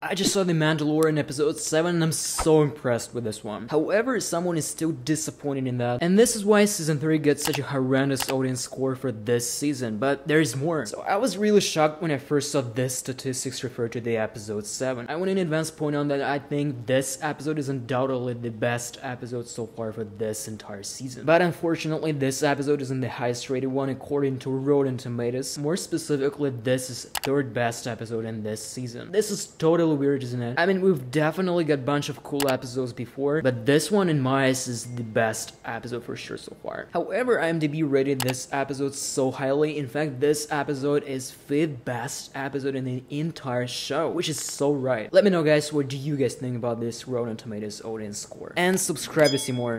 I just saw The Mandalorian episode 7 and I'm so impressed with this one. However, someone is still disappointed in that. And this is why season 3 gets such a horrendous audience score for this season, but there's more. So I was really shocked when I first saw this statistics refer to the episode 7. I want in advance point out that I think this episode is undoubtedly the best episode so far for this entire season. But unfortunately, this episode isn't the highest rated one according to Rotten Tomatoes. More specifically, this is third best episode in this season. This is totally weird, isn't it? I mean, we've definitely got a bunch of cool episodes before, but this one in my eyes is the best episode for sure so far. However, IMDb rated this episode so highly. In fact, this episode is fifth best episode in the entire show, which is so right. Let me know, guys, what do you guys think about this Rotten Tomatoes audience score? And subscribe to see more.